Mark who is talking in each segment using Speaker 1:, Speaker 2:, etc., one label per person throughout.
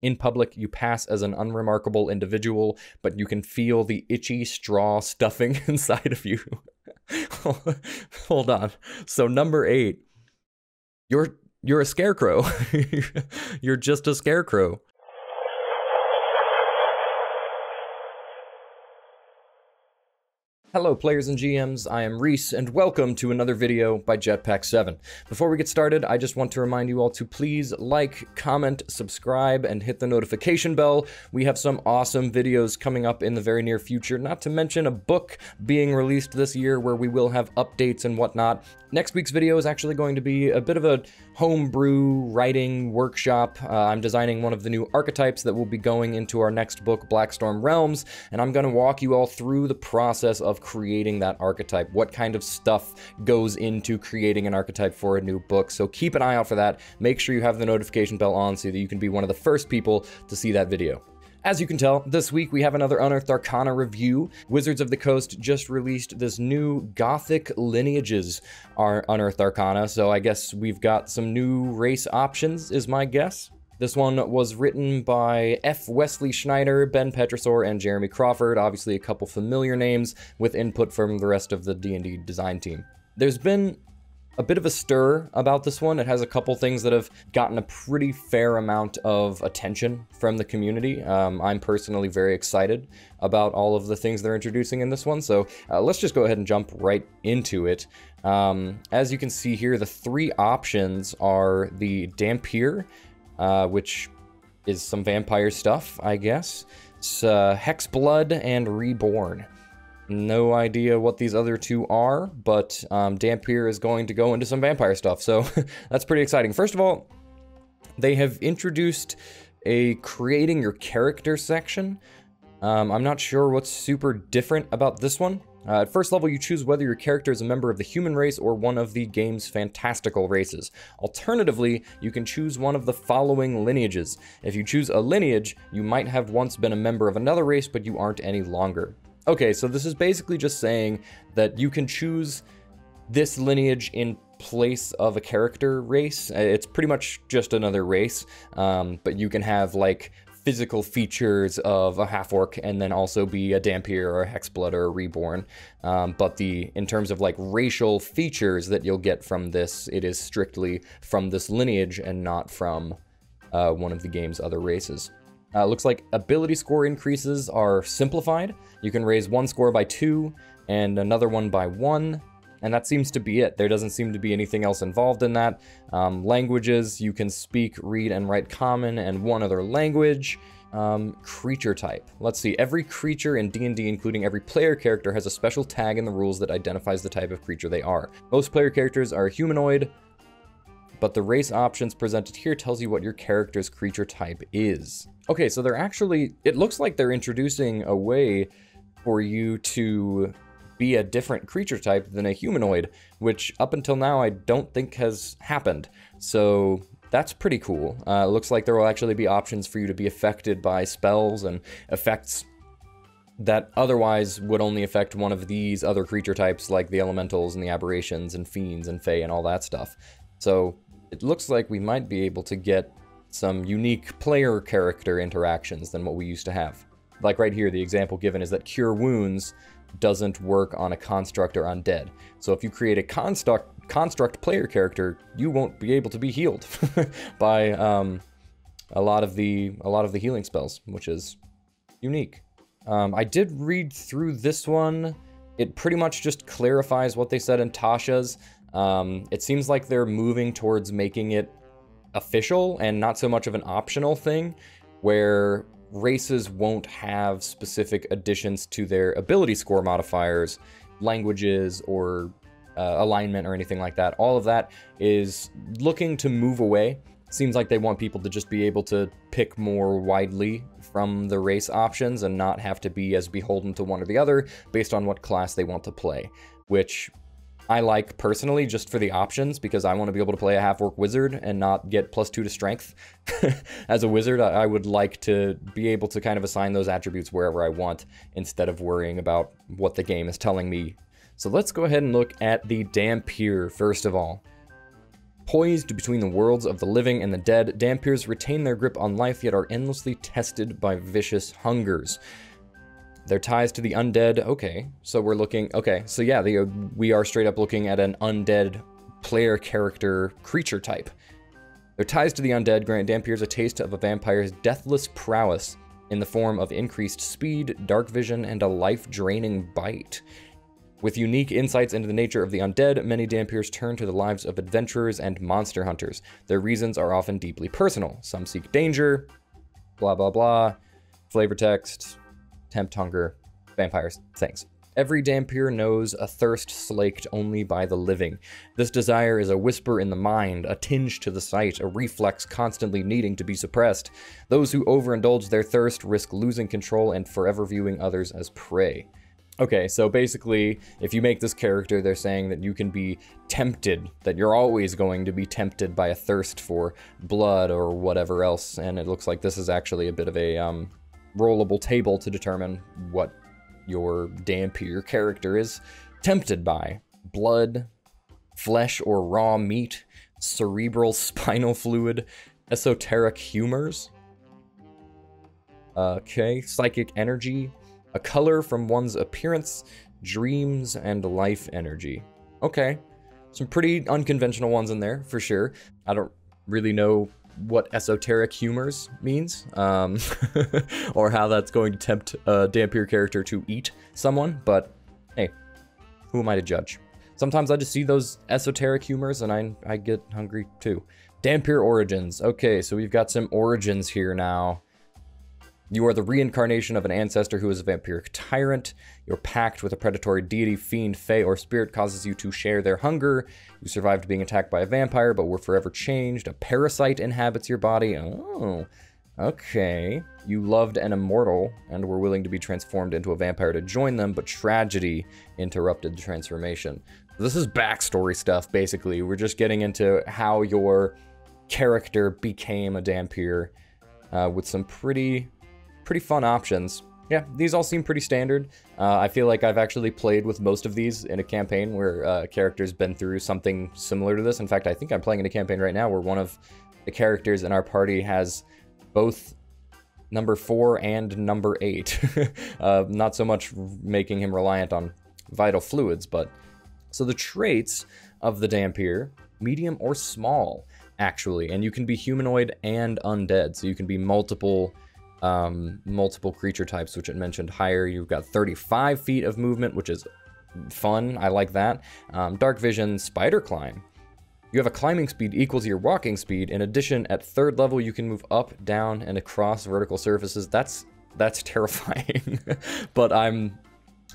Speaker 1: In public, you pass as an unremarkable individual, but you can feel the itchy straw stuffing inside of you. Hold on. So number eight, you're you're a scarecrow. you're just a scarecrow. Hello players and GMs, I am Reese, and welcome to another video by Jetpack 7. Before we get started, I just want to remind you all to please like, comment, subscribe, and hit the notification bell. We have some awesome videos coming up in the very near future, not to mention a book being released this year where we will have updates and whatnot. Next week's video is actually going to be a bit of a homebrew writing workshop. Uh, I'm designing one of the new archetypes that will be going into our next book, Blackstorm Realms, and I'm going to walk you all through the process of creating that archetype, what kind of stuff goes into creating an archetype for a new book. So keep an eye out for that. Make sure you have the notification bell on so that you can be one of the first people to see that video. As you can tell, this week we have another Unearthed Arcana review. Wizards of the Coast just released this new Gothic Lineages our Unearthed Arcana, so I guess we've got some new race options, is my guess. This one was written by F. Wesley Schneider, Ben Petrisor, and Jeremy Crawford, obviously a couple familiar names with input from the rest of the D&D design team. There's been a bit of a stir about this one. It has a couple things that have gotten a pretty fair amount of attention from the community. Um, I'm personally very excited about all of the things they're introducing in this one, so uh, let's just go ahead and jump right into it. Um, as you can see here, the three options are the Dhampir, uh, which is some vampire stuff, I guess. It's uh, Hexblood and Reborn. No idea what these other two are, but um, Dhampir is going to go into some vampire stuff, so that's pretty exciting. First of all, they have introduced a creating your character section. Um, I'm not sure what's super different about this one. Uh, at first level, you choose whether your character is a member of the human race or one of the game's fantastical races. Alternatively, you can choose one of the following lineages. If you choose a lineage, you might have once been a member of another race, but you aren't any longer. Okay, so this is basically just saying that you can choose this lineage in place of a character race. Uh, it's pretty much just another race, um, but you can have like physical features of a half orc and then also be a Dhampir or a Hexblood or a Reborn. Um, but the in terms of like racial features that you'll get from this, it is strictly from this lineage and not from uh, one of the game's other races. Uh, looks like ability score increases are simplified. You can raise one score by two and another one by one. And that seems to be it. There doesn't seem to be anything else involved in that. Um, languages, you can speak, read, and write common and one other language. Um, creature type. Let's see, every creature in D&D, including every player character, has a special tag in the rules that identifies the type of creature they are. Most player characters are humanoid, but the race options presented here tells you what your character's creature type is. Okay, so they're actually, it looks like they're introducing a way for you to be a different creature type than a humanoid, which up until now I don't think has happened. So that's pretty cool. Uh, looks like there will actually be options for you to be affected by spells and effects that otherwise would only affect one of these other creature types like the elementals and the aberrations and fiends and fae and all that stuff. So it looks like we might be able to get some unique player character interactions than what we used to have. Like right here, the example given is that Cure Wounds doesn't work on a construct or undead. So if you create a construct construct player character, you won't be able to be healed by um, a lot of the a lot of the healing spells, which is unique. Um, I did read through this one. It pretty much just clarifies what they said in Tasha's. Um, it seems like they're moving towards making it official and not so much of an optional thing where races won't have specific additions to their ability score modifiers, languages, or uh, alignment or anything like that. All of that is looking to move away. Seems like they want people to just be able to pick more widely from the race options and not have to be as beholden to one or the other based on what class they want to play, which I like personally just for the options because I want to be able to play a half orc wizard and not get plus two to strength. As a wizard, I would like to be able to kind of assign those attributes wherever I want instead of worrying about what the game is telling me. So let's go ahead and look at the Dhampir first of all. Poised between the worlds of the living and the dead, Dhampirs retain their grip on life yet are endlessly tested by vicious hungers. Their ties to the undead, okay, so we're looking, okay, so yeah, the, uh, we are straight up looking at an undead player character creature type. Their ties to the undead grant Dhampirs a taste of a vampire's deathless prowess in the form of increased speed, dark vision, and a life-draining bite. With unique insights into the nature of the undead, many Dhampirs turn to the lives of adventurers and monster hunters. Their reasons are often deeply personal. Some seek danger, blah blah blah, flavor text, tempt hunger, vampires, things. Every Dhampir knows a thirst slaked only by the living. This desire is a whisper in the mind, a tinge to the sight, a reflex constantly needing to be suppressed. Those who overindulge their thirst risk losing control and forever viewing others as prey. Okay, so basically, if you make this character, they're saying that you can be tempted, that you're always going to be tempted by a thirst for blood or whatever else, and it looks like this is actually a bit of a um, rollable table to determine what your Dhampir character is tempted by. Blood, flesh or raw meat, cerebral spinal fluid, esoteric humors. Okay, psychic energy, a color from one's appearance, dreams, and life energy. Okay, some pretty unconventional ones in there, for sure. I don't really know what esoteric humors means, um, or how that's going to tempt a Dhampir character to eat someone, but hey, who am I to judge? Sometimes I just see those esoteric humors and I, I get hungry too. Dhampir origins. Okay, so we've got some origins here now. You are the reincarnation of an ancestor who is a vampiric tyrant. Your pact with a predatory deity, fiend, fae, or spirit causes you to share their hunger. You survived being attacked by a vampire, but were forever changed. A parasite inhabits your body. Oh, okay. You loved an immortal and were willing to be transformed into a vampire to join them, but tragedy interrupted the transformation. This is backstory stuff, basically. We're just getting into how your character became a Dhampir uh, with some pretty pretty fun options. Yeah, these all seem pretty standard. Uh, I feel like I've actually played with most of these in a campaign where uh, a character's been through something similar to this. In fact, I think I'm playing in a campaign right now where one of the characters in our party has both number four and number eight. uh, not so much making him reliant on vital fluids, but... So the traits of the Dhampir, medium or small, actually, and you can be humanoid and undead, so you can be multiple um, multiple creature types, which it mentioned higher. You've got 35 feet of movement, which is fun. I like that. Um, dark vision, spider climb. You have a climbing speed equal to your walking speed. In addition, at third level, you can move up, down, and across vertical surfaces. That's that's terrifying. but I'm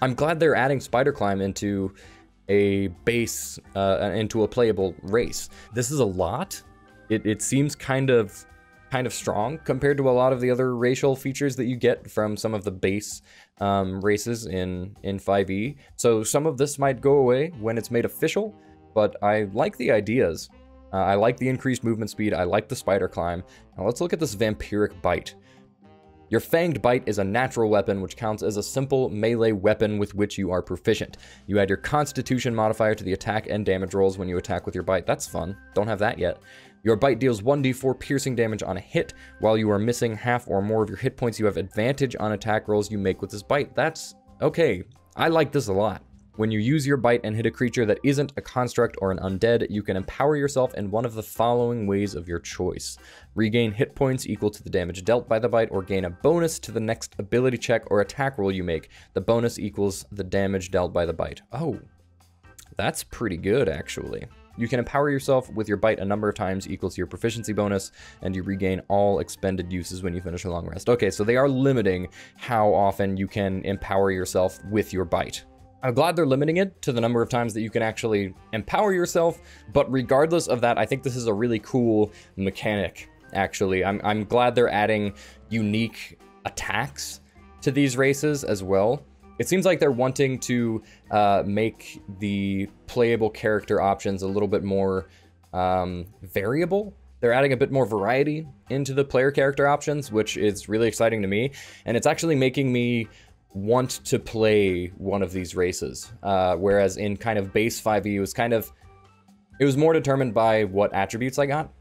Speaker 1: I'm glad they're adding spider climb into a base, uh, into a playable race. This is a lot. It, it seems kind of kind of strong compared to a lot of the other racial features that you get from some of the base um, races in, in 5e. So some of this might go away when it's made official, but I like the ideas. Uh, I like the increased movement speed, I like the spider climb. Now let's look at this vampiric bite. Your Fanged Bite is a natural weapon which counts as a simple melee weapon with which you are proficient. You add your Constitution modifier to the attack and damage rolls when you attack with your bite. That's fun. Don't have that yet. Your bite deals 1d4 piercing damage on a hit. While you are missing half or more of your hit points, you have advantage on attack rolls you make with this bite. That's okay. I like this a lot. When you use your bite and hit a creature that isn't a construct or an undead, you can empower yourself in one of the following ways of your choice. Regain hit points equal to the damage dealt by the bite, or gain a bonus to the next ability check or attack roll you make. The bonus equals the damage dealt by the bite. Oh, that's pretty good, actually. You can empower yourself with your bite a number of times equal to your proficiency bonus, and you regain all expended uses when you finish a long rest. Okay, so they are limiting how often you can empower yourself with your bite. I'm glad they're limiting it to the number of times that you can actually empower yourself, but regardless of that, I think this is a really cool mechanic, actually. I'm, I'm glad they're adding unique attacks to these races as well. It seems like they're wanting to uh, make the playable character options a little bit more um, variable. They're adding a bit more variety into the player character options, which is really exciting to me. And it's actually making me want to play one of these races. Uh, whereas in kind of base 5e, it was kind of It was more determined by what attributes I got.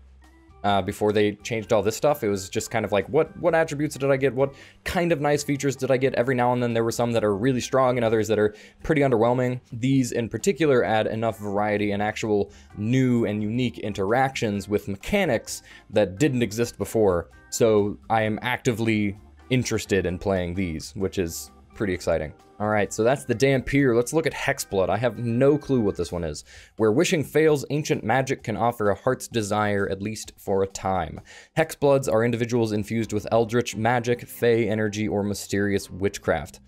Speaker 1: Uh, before they changed all this stuff, it was just kind of like, what what attributes did I get? What kind of nice features did I get? Every now and then there were some that are really strong and others that are pretty underwhelming. These in particular add enough variety and actual new and unique interactions with mechanics that didn't exist before. So I am actively interested in playing these, which is pretty exciting. All right, so that's the Dhampir. Let's look at Hexblood. I have no clue what this one is. Where wishing fails, ancient magic can offer a heart's desire, at least for a time. Hexbloods are individuals infused with eldritch magic, fey energy, or mysterious witchcraft.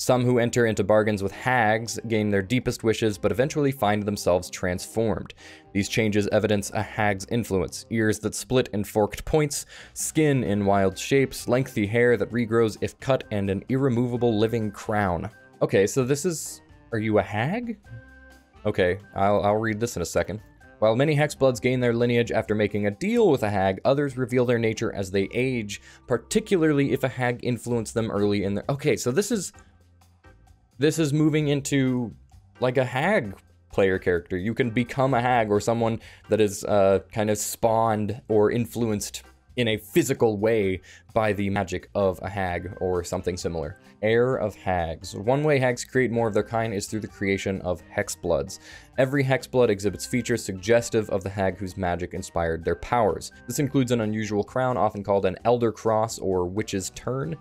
Speaker 1: Some who enter into bargains with hags gain their deepest wishes, but eventually find themselves transformed. These changes evidence a hag's influence ears that split in forked points, skin in wild shapes, lengthy hair that regrows if cut, and an irremovable living crown. Okay, so this is. Are you a hag? Okay, I'll, I'll read this in a second. While many Hexbloods gain their lineage after making a deal with a hag, others reveal their nature as they age, particularly if a hag influenced them early in their. Okay, so this is this is moving into like a hag player character. You can become a hag or someone that is uh, kind of spawned or influenced in a physical way by the magic of a hag or something similar. Heir of Hags. One way hags create more of their kind is through the creation of hexbloods. Every hexblood exhibits features suggestive of the hag whose magic inspired their powers. This includes an unusual crown, often called an Eldercross or Witchthorn.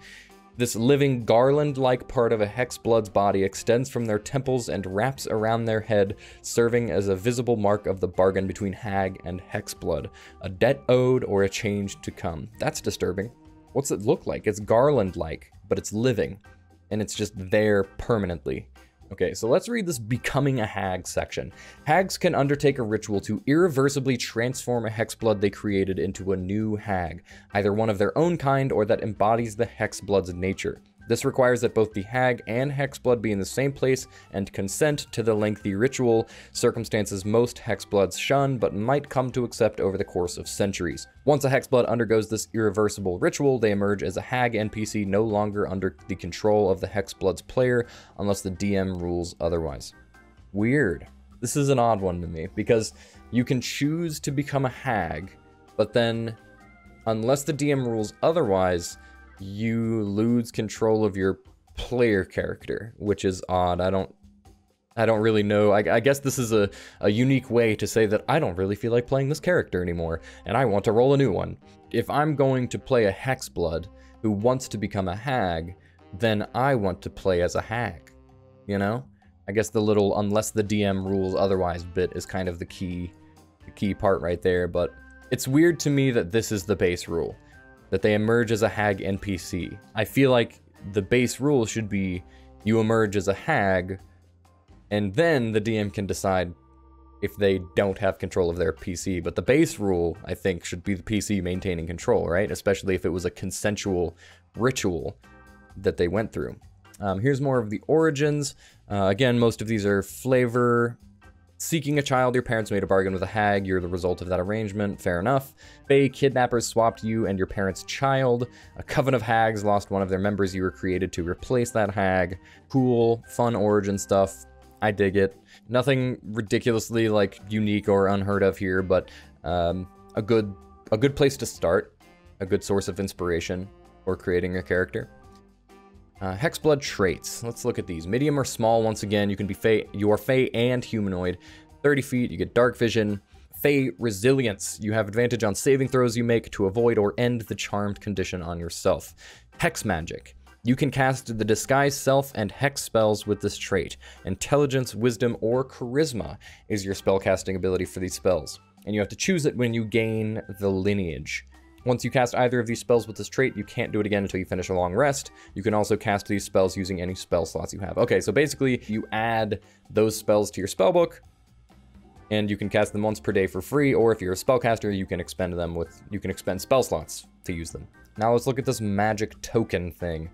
Speaker 1: This living garland-like part of a hexblood's body extends from their temples and wraps around their head, serving as a visible mark of the bargain between hag and hexblood, a debt owed or a change to come. That's disturbing. What's it look like? It's garland-like, but it's living, and it's just there permanently. Okay, so let's read this Becoming a Hag section. Hags can undertake a ritual to irreversibly transform a hexblood they created into a new hag, either one of their own kind or that embodies the hexblood's nature. This requires that both the hag and hexblood be in the same place and consent to the lengthy ritual, circumstances most hexbloods shun but might come to accept over the course of centuries. Once a hexblood undergoes this irreversible ritual, they emerge as a hag NPC no longer under the control of the hexblood's player unless the DM rules otherwise. Weird. This is an odd one to me because you can choose to become a hag, but then unless the DM rules otherwise, you lose control of your player character, which is odd. I don't I don't really know. I, I, guess this is a, a unique way to say that I don't really feel like playing this character anymore, and I want to roll a new one. If I'm going to play a Hexblood who wants to become a hag, then I want to play as a hag. You know? I guess the little unless the DM rules otherwise bit is kind of the key the key part right there, but it's weird to me that this is the base rule that they emerge as a hag NPC. I feel like the base rule should be you emerge as a hag, and then the DM can decide if they don't have control of their PC. But the base rule, I think, should be the PC maintaining control, right? Especially if it was a consensual ritual that they went through. Um, here's more of the origins. Uh, again, most of these are flavor Seeking a child, your parents made a bargain with a hag, you're the result of that arrangement, fair enough. Fae kidnappers swapped you and your parents' child. A coven of hags lost one of their members, you were created to replace that hag. Cool, fun origin stuff. I dig it. Nothing ridiculously like unique or unheard of here, but um, a good a good place to start, a good source of inspiration for creating a character. Uh, Hexblood traits. Let's look at these. Medium or small, once again, you can be Fey, you are Fey and humanoid. 30 feet, you get dark vision. Fey resilience. You have advantage on saving throws you make to avoid or end the charmed condition on yourself. Hex magic. You can cast the disguise self and hex spells with this trait. Intelligence, wisdom, or charisma is your spellcasting ability for these spells. And you have to choose it when you gain the lineage. Once you cast either of these spells with this trait, you can't do it again until you finish a long rest. You can also cast these spells using any spell slots you have. Okay, so basically you add those spells to your spellbook, and you can cast them once per day for free, or if you're a spellcaster, you can expend them with, you can expend spell slots to use them. Now let's look at this magic token thing.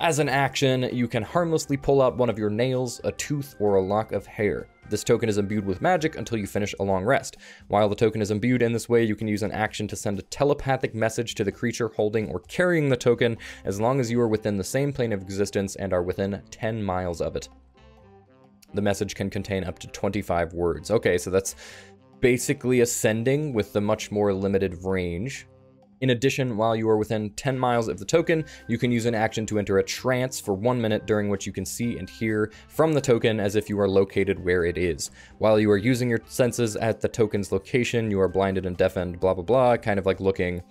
Speaker 1: As an action, you can harmlessly pull out one of your nails, a tooth, or a lock of hair. This token is imbued with magic until you finish a long rest. While the token is imbued in this way, you can use an action to send a telepathic message to the creature holding or carrying the token as long as you are within the same plane of existence and are within 10 miles of it. The message can contain up to 25 words. Okay, so that's basically a Sending with the much more limited range. In addition, while you are within 10 miles of the token, you can use an action to enter a trance for one minute during which you can see and hear from the token as if you are located where it is. While you are using your senses at the token's location, you are blinded and deafened, blah blah blah, kind of like looking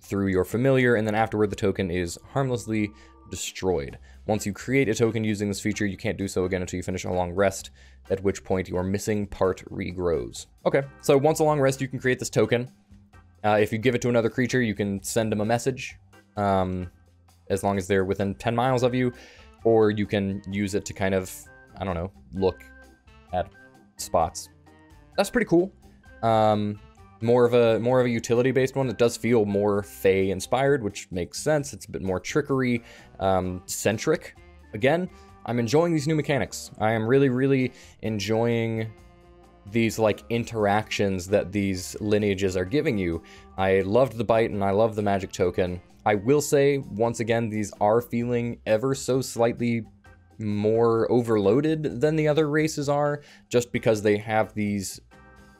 Speaker 1: through your familiar, and then afterward the token is harmlessly destroyed. Once you create a token using this feature, you can't do so again until you finish a long rest, at which point your missing part regrows. Okay, so once a long rest, you can create this token. Uh, if you give it to another creature, you can send them a message, um, as long as they're within 10 miles of you, or you can use it to kind of, I don't know, look at spots. That's pretty cool. Um, more of a more of a utility based one. It does feel more Fey inspired, which makes sense. It's a bit more trickery um, centric. Again, I'm enjoying these new mechanics. I am really really enjoying these like interactions that these lineages are giving you. I loved the bite and I love the magic token. I will say once again these are feeling ever so slightly more overloaded than the other races are just because they have these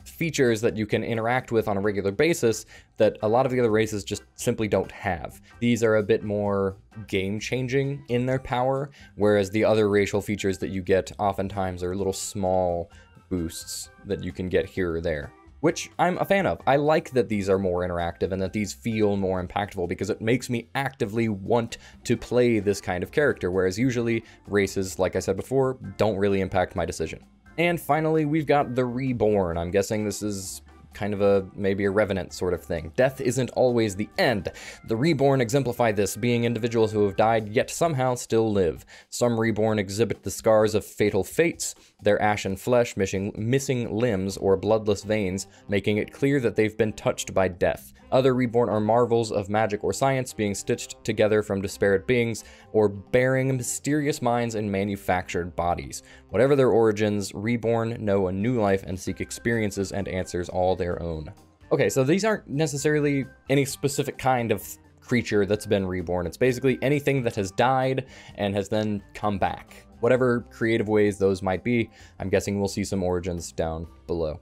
Speaker 1: features that you can interact with on a regular basis that a lot of the other races just simply don't have. These are a bit more game changing in their power, whereas the other racial features that you get oftentimes are a little small boosts that you can get here or there. Which I'm a fan of. I like that these are more interactive and that these feel more impactful because it makes me actively want to play this kind of character, whereas usually races, like I said before, don't really impact my decision. And finally, we've got the Reborn. I'm guessing this is kind of a maybe a revenant sort of thing. Death isn't always the end. The reborn exemplify this, being individuals who have died yet somehow still live. Some reborn exhibit the scars of fatal fates, their ashen flesh missing, missing limbs or bloodless veins, making it clear that they've been touched by death. Other reborn are marvels of magic or science being stitched together from disparate beings, or bearing mysterious minds and manufactured bodies. Whatever their origins, reborn know a new life and seek experiences and answers all their own. Okay, so these aren't necessarily any specific kind of creature that's been reborn. It's basically anything that has died and has then come back. Whatever creative ways those might be, I'm guessing we'll see some origins down below.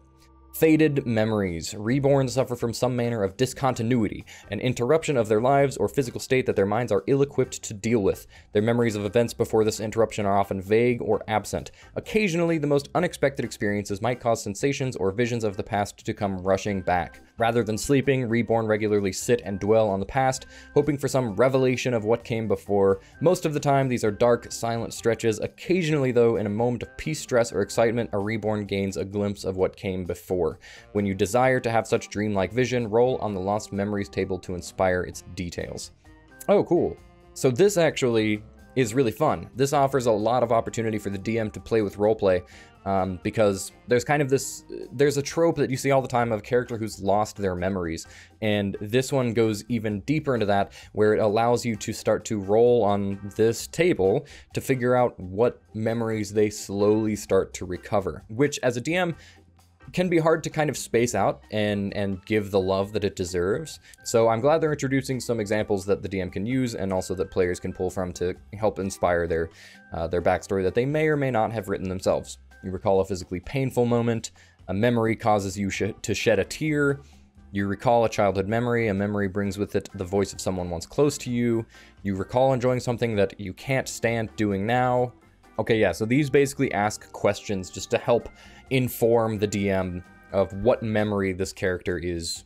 Speaker 1: Faded memories. Reborn suffer from some manner of discontinuity, an interruption of their lives or physical state that their minds are ill equipped to deal with. Their memories of events before this interruption are often vague or absent. Occasionally, the most unexpected experiences might cause sensations or visions of the past to come rushing back. Rather than sleeping, Reborn regularly sit and dwell on the past, hoping for some revelation of what came before. Most of the time, these are dark, silent stretches. Occasionally, though, in a moment of peace, stress, or excitement, a Reborn gains a glimpse of what came before. When you desire to have such dreamlike vision, roll on the Lost Memories table to inspire its details. Oh, cool. So this actually is really fun. This offers a lot of opportunity for the DM to play with roleplay um, because there's kind of this there's a trope that you see all the time of a character who's lost their memories and this one goes even deeper into that where it allows you to start to roll on this table to figure out what memories they slowly start to recover which as a dm can be hard to kind of space out and and give the love that it deserves. So I'm glad they're introducing some examples that the DM can use and also that players can pull from to help inspire their uh, their backstory that they may or may not have written themselves. You recall a physically painful moment. A memory causes you sh to shed a tear. You recall a childhood memory. A memory brings with it the voice of someone once close to you. You recall enjoying something that you can't stand doing now. Okay, yeah, so these basically ask questions just to help inform the DM of what memory this character is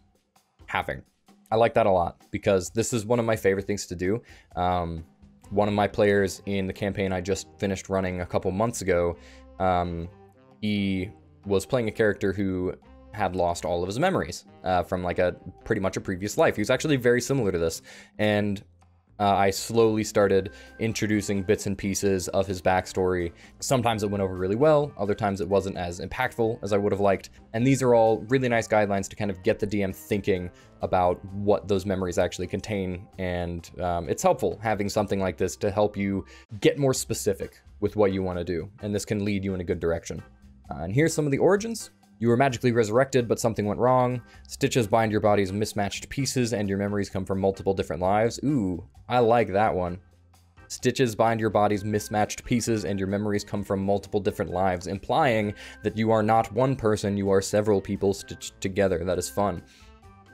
Speaker 1: having. I like that a lot because this is one of my favorite things to do. Um, one of my players in the campaign I just finished running a couple months ago um, he was playing a character who had lost all of his memories uh, from like a pretty much a previous life. He was actually very similar to this, and uh, I slowly started introducing bits and pieces of his backstory. Sometimes it went over really well, other times it wasn't as impactful as I would have liked. And these are all really nice guidelines to kind of get the DM thinking about what those memories actually contain. And um, it's helpful having something like this to help you get more specific with what you want to do, and this can lead you in a good direction. Uh, and here's some of the origins. You were magically resurrected, but something went wrong. Stitches bind your body's mismatched pieces, and your memories come from multiple different lives. Ooh, I like that one. Stitches bind your body's mismatched pieces, and your memories come from multiple different lives, implying that you are not one person, you are several people stitched together. That is fun.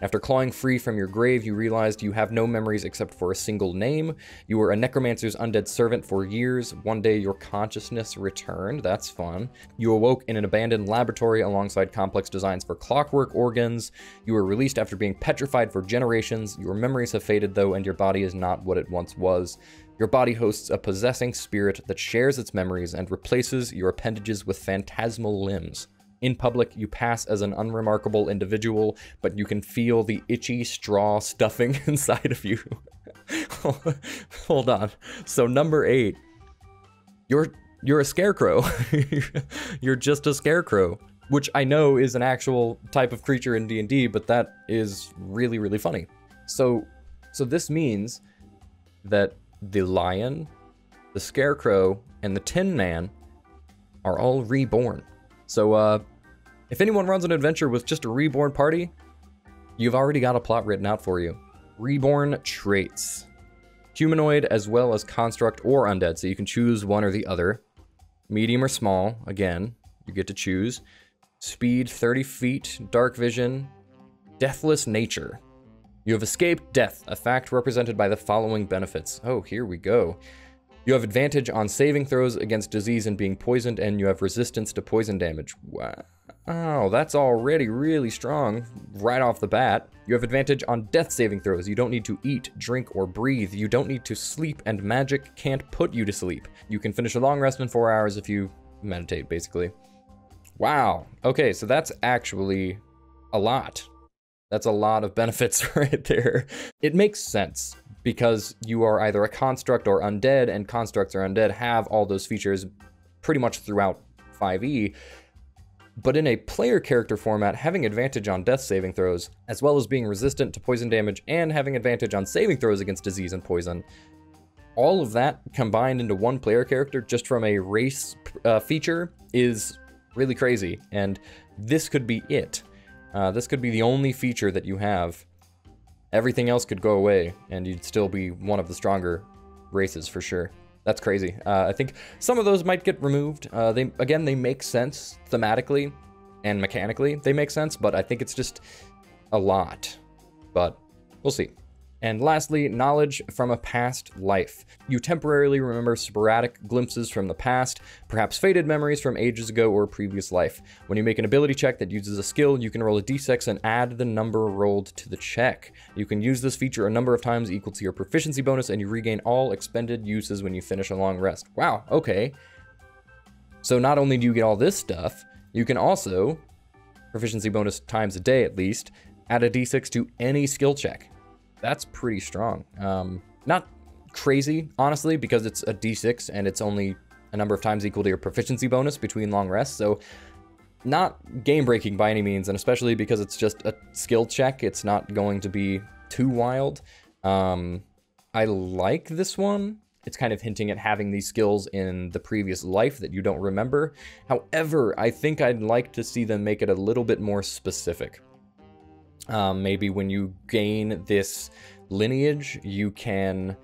Speaker 1: After clawing free from your grave, you realized you have no memories except for a single name. You were a necromancer's undead servant for years. One day, your consciousness returned. That's fun. You awoke in an abandoned laboratory alongside complex designs for clockwork organs. You were released after being petrified for generations. Your memories have faded, though, and your body is not what it once was. Your body hosts a possessing spirit that shares its memories and replaces your appendages with phantasmal limbs. In public, you pass as an unremarkable individual, but you can feel the itchy straw stuffing inside of you. Hold on. So number eight, you're you're a scarecrow. you're just a scarecrow, which I know is an actual type of creature in D&D, but that is really really funny. So so this means that the lion, the scarecrow, and the tin man are all reborn. So uh if anyone runs an adventure with just a reborn party, you've already got a plot written out for you. Reborn traits. Humanoid as well as construct or undead, so you can choose one or the other. Medium or small, again, you get to choose. Speed 30 feet, dark vision, deathless nature. You have escaped death, a fact represented by the following benefits. Oh, here we go. You have advantage on saving throws against disease and being poisoned, and you have resistance to poison damage. Wow. Oh, that's already really strong right off the bat. You have advantage on death saving throws. You don't need to eat, drink, or breathe. You don't need to sleep, and magic can't put you to sleep. You can finish a long rest in four hours if you meditate, basically. Wow. Okay, so that's actually a lot. That's a lot of benefits right there. It makes sense because you are either a construct or undead, and constructs or undead have all those features pretty much throughout 5e. But in a player character format, having advantage on death saving throws, as well as being resistant to poison damage and having advantage on saving throws against disease and poison, all of that combined into one player character just from a race uh, feature is really crazy. And this could be it. Uh, this could be the only feature that you have. Everything else could go away, and you'd still be one of the stronger races for sure. That's crazy. Uh, I think some of those might get removed. Uh, they again, they make sense thematically and mechanically. They make sense, but I think it's just a lot. But we'll see. And lastly, knowledge from a past life. You temporarily remember sporadic glimpses from the past, perhaps faded memories from ages ago or previous life. When you make an ability check that uses a skill, you can roll a d6 and add the number rolled to the check. You can use this feature a number of times equal to your proficiency bonus, and you regain all expended uses when you finish a long rest. Wow, okay. So not only do you get all this stuff, you can also, proficiency bonus times a day at least, add a d6 to any skill check that's pretty strong. Um, not crazy, honestly, because it's a d6 and it's only a number of times equal to your proficiency bonus between long rests, so not game-breaking by any means, and especially because it's just a skill check, it's not going to be too wild. Um, I like this one. It's kind of hinting at having these skills in the previous life that you don't remember. However, I think I'd like to see them make it a little bit more specific. Um, maybe when you gain this lineage, you can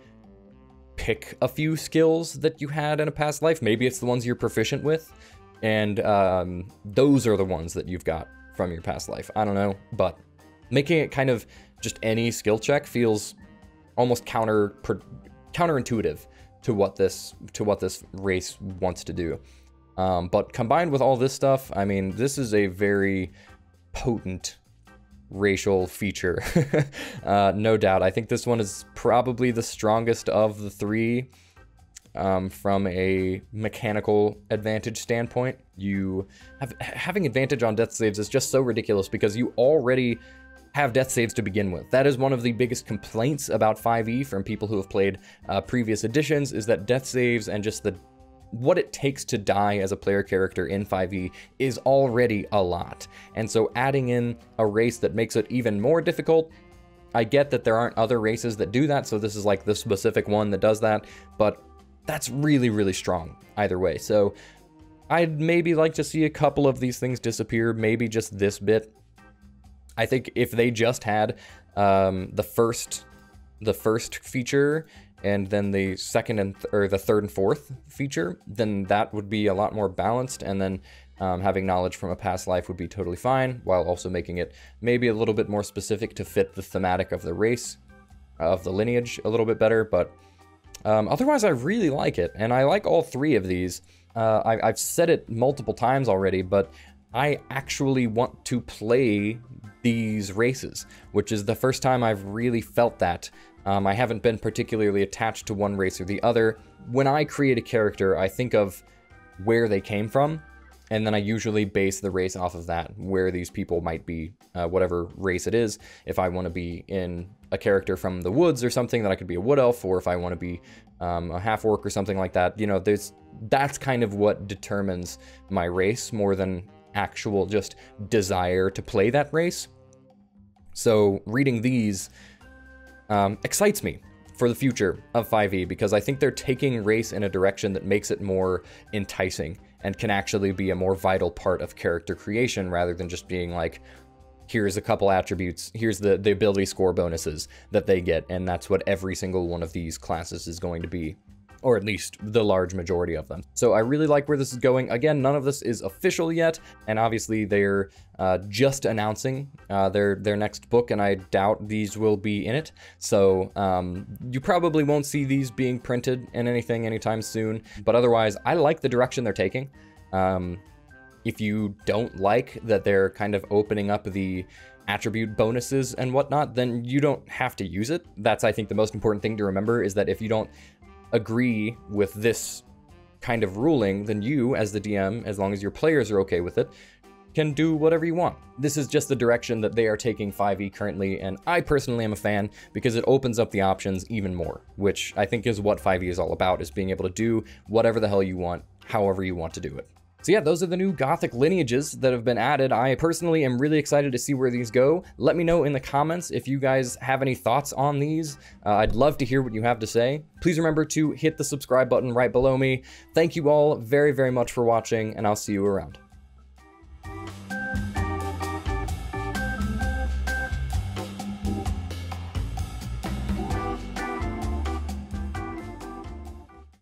Speaker 1: pick a few skills that you had in a past life. Maybe it's the ones you're proficient with, and um, those are the ones that you've got from your past life. I don't know, but making it kind of just any skill check feels almost counter counterintuitive to what this to what this race wants to do. Um, but combined with all this stuff, I mean, this is a very potent racial feature. uh, no doubt. I think this one is probably the strongest of the three um, from a mechanical advantage standpoint. You have having advantage on death saves is just so ridiculous because you already have death saves to begin with. That is one of the biggest complaints about 5e from people who have played uh, previous editions is that death saves and just the what it takes to die as a player character in 5e is already a lot. And so adding in a race that makes it even more difficult, I get that there aren't other races that do that, so this is like the specific one that does that, but that's really, really strong either way. So I'd maybe like to see a couple of these things disappear, maybe just this bit. I think if they just had um, the first the first feature and then the second and th- or the third and fourth feature, then that would be a lot more balanced. And then um, having knowledge from a past life would be totally fine, while also making it maybe a little bit more specific to fit the thematic of the race, of the lineage a little bit better. But um, otherwise, I really like it, and I like all three of these. Uh, I, I've said it multiple times already, but I actually want to play these races, which is the first time I've really felt that. Um, I haven't been particularly attached to one race or the other. When I create a character, I think of where they came from, and then I usually base the race off of that, where these people might be, uh, whatever race it is. If I want to be in a character from the woods or something, then I could be a wood elf, or if I want to be um, a half orc or something like that, you know, there's that's kind of what determines my race more than actual just desire to play that race. So reading these um, excites me for the future of 5e because I think they're taking race in a direction that makes it more enticing and can actually be a more vital part of character creation rather than just being like, here's a couple attributes, here's the, the ability score bonuses that they get, and that's what every single one of these classes is going to be or at least the large majority of them. So I really like where this is going. Again, none of this is official yet, and obviously they're uh, just announcing uh, their their next book, and I doubt these will be in it. So um, you probably won't see these being printed in anything anytime soon. But otherwise, I like the direction they're taking. Um, if you don't like that they're kind of opening up the attribute bonuses and whatnot, then you don't have to use it. That's, I think, the most important thing to remember is that if you don't agree with this kind of ruling, then you, as the DM, as long as your players are okay with it, can do whatever you want. This is just the direction that they are taking 5e currently, and I personally am a fan because it opens up the options even more, which I think is what 5e is all about, is being able to do whatever the hell you want, however you want to do it. So yeah, those are the new Gothic lineages that have been added. I personally am really excited to see where these go. Let me know in the comments if you guys have any thoughts on these. Uh, I'd love to hear what you have to say. Please remember to hit the subscribe button right below me. Thank you all very, very much for watching, and I'll see you around.